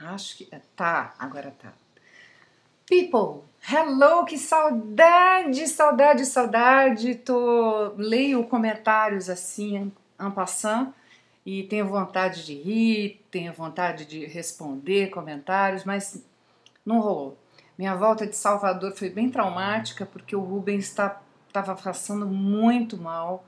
Acho que. Tá, agora tá. People, hello, que saudade, saudade, saudade. Tô, leio comentários assim, en passant, e tenho vontade de rir, tenho vontade de responder comentários, mas não rolou. Minha volta de Salvador foi bem traumática porque o Rubens estava tá, passando muito mal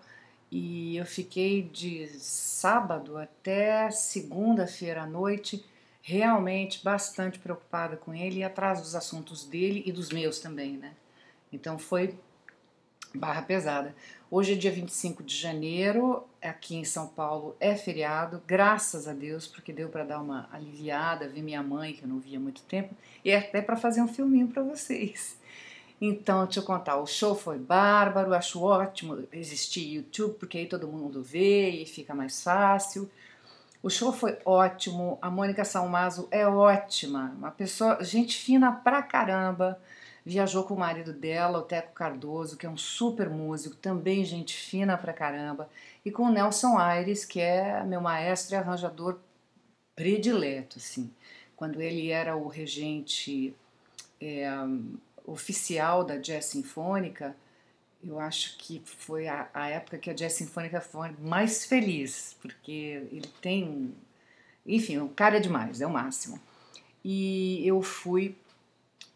e eu fiquei de sábado até segunda-feira à noite realmente bastante preocupada com ele e atrás dos assuntos dele e dos meus também, né? Então foi barra pesada. Hoje é dia 25 de janeiro, aqui em São Paulo é feriado, graças a Deus, porque deu para dar uma aliviada, ver minha mãe, que eu não via há muito tempo, e até para fazer um filminho para vocês. Então, deixa eu contar, o show foi bárbaro, acho ótimo existir YouTube, porque aí todo mundo vê e fica mais fácil. O show foi ótimo, a Mônica Salmazo é ótima, uma pessoa, gente fina pra caramba. Viajou com o marido dela, o Teco Cardoso, que é um super músico, também gente fina pra caramba, e com o Nelson Aires, que é meu maestro e arranjador predileto, assim. Quando ele era o regente é, oficial da Jazz Sinfônica, eu acho que foi a, a, época que a Jazz Sinfônica foi mais feliz, porque ele tem. Enfim, o cara é demais, é o máximo. E eu fui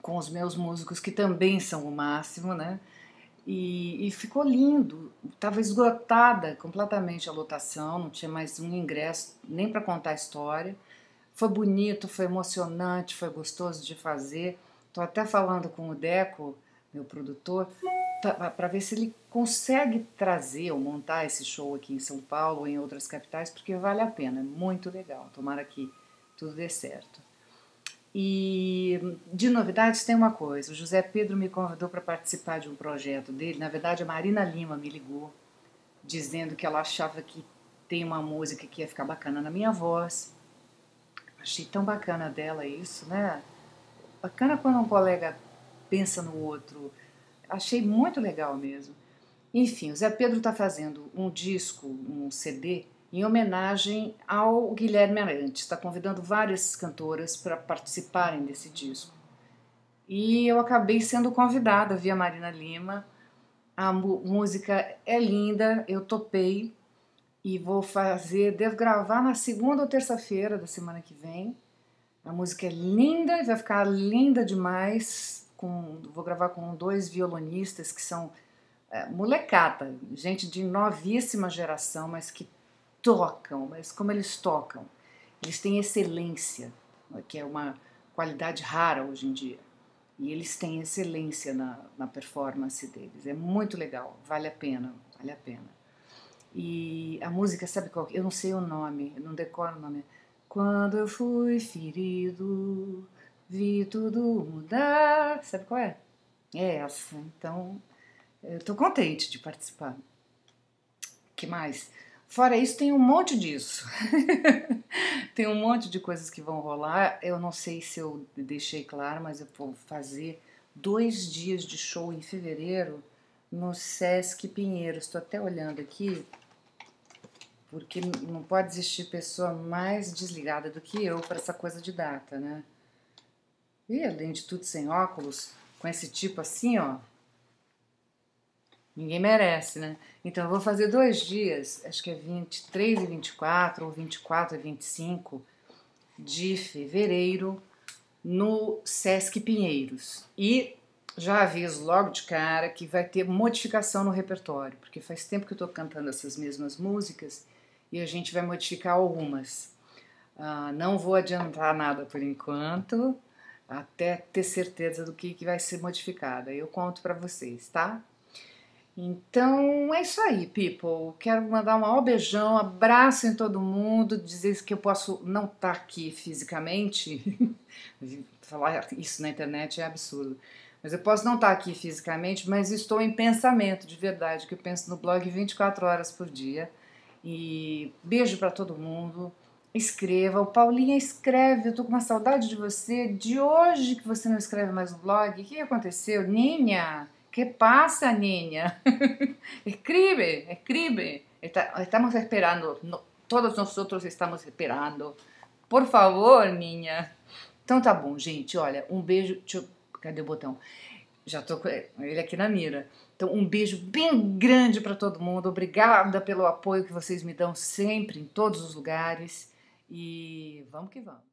com os meus músicos, que também são o máximo, né? E, e ficou lindo. Estava esgotada completamente a lotação, não tinha mais um ingresso nem para contar a história. Foi bonito, foi emocionante, foi gostoso de fazer. Estou até falando com o Deco, meu produtor, para ver se ele consegue trazer ou montar esse show aqui em São Paulo ou em outras capitais, porque vale a pena, é muito legal. Tomara que tudo dê certo. E de novidades tem uma coisa: o José Pedro me convidou para participar de um projeto dele. Na verdade, a Marina Lima me ligou dizendo que ela achava que tem uma música que ia ficar bacana na minha voz. Achei tão bacana dela isso, né? Bacana quando um colega pensa no outro achei muito legal mesmo. Enfim, o Zé Pedro está fazendo um disco, um CD, em homenagem ao Guilherme Arantes. Está convidando várias cantoras para participarem desse disco. E eu acabei sendo convidada via Marina Lima. A música é linda, eu topei e vou fazer, devo gravar na segunda ou terça-feira da semana que vem. A música é linda e vai ficar linda demais com, vou gravar com dois violonistas que são é, molecada, gente de novíssima geração, mas que tocam, mas como eles tocam, eles têm excelência, que é uma qualidade rara hoje em dia. E eles têm excelência na, na performance deles. É muito legal, vale a pena, vale a pena. E a música, sabe qual? Eu não sei o nome, não decoro o nome. Quando eu fui ferido, vi tudo mudar. Sabe qual é? É essa. Então, eu tô contente de participar. que mais? Fora isso, tem um monte disso. tem um monte de coisas que vão rolar. Eu não sei se eu deixei claro, mas eu vou fazer dois dias de show em fevereiro no Sesc Pinheiros. Estou até olhando aqui, porque não pode existir pessoa mais desligada do que eu para essa coisa de data, né? E além de tudo, sem óculos, com esse tipo assim, ó. Ninguém merece, né? Então eu vou fazer dois dias, acho que é 23 e 24, ou 24 e 25 de fevereiro, no Sesc Pinheiros. E já aviso logo de cara que vai ter modificação no repertório, porque faz tempo que eu estou cantando essas mesmas músicas e a gente vai modificar algumas. Uh, não vou adiantar nada por enquanto, até ter certeza do que, que vai ser modificado. Eu conto para vocês, tá? Então é isso aí, people. Quero mandar um maior beijão, abraço em todo mundo, dizer que eu posso não estar tá aqui fisicamente. Falar isso na internet é absurdo. Mas eu posso não estar tá aqui fisicamente, mas estou em pensamento de verdade, que eu penso no blog 24 horas por dia. E beijo para todo mundo escreva. O Paulinha escreve, eu tô com uma saudade de você. De hoje que você não escreve mais no blog. O que aconteceu? Ninha, que passa, Ninha? escreve, escreve. Estamos esperando, todos nós estamos esperando Por favor, minha. Então tá bom, gente. Olha, um beijo. Eu... Cadê o botão? Já tô com ele aqui na mira. Então, um beijo bem grande para todo mundo. Obrigada pelo apoio que vocês me dão sempre, em todos os lugares. E vamos que vamos.